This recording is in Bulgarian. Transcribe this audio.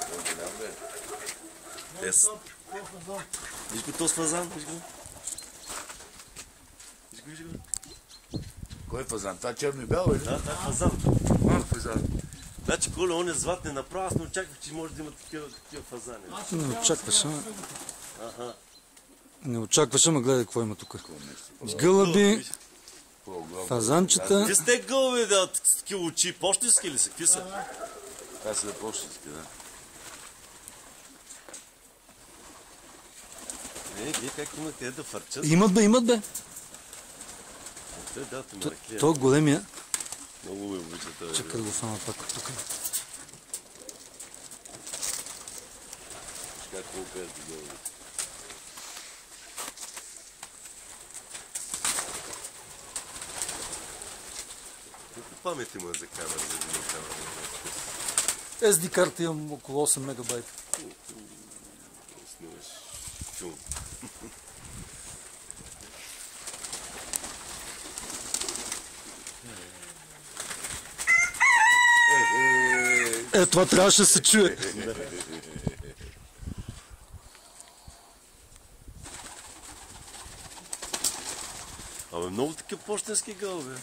По-голям бе. Виж го този фазан, виж го. Виж го, виж го. Кой е фазан? Това черно и бяло или? Да, това е фазан. Малък фазан. Значи, Коля, он е златен направо, аз не очаквах, че може да има такива, такива фазани. Не очакваш, ама. Аха. Не очакваш, ама гледай какво има тук. Гълъби, По-огромно. фазанчета. Какви сте гълби, да, такива очи? Почтенски ли са? Какви са? Това са почтенски, да. Не, вие как имате да фърчат? Имат бе, имат бе. Те, да, То, то големия. Много ме обича този. Чакай да го фана пак тук. Как му кажеш гълби? Колко памет има за камера, за видеокамера? SD карта имам около 8 мегабайта. Снимаш филм. Е, това трябваше да се чуе. Абе, много такива почтенски гълби.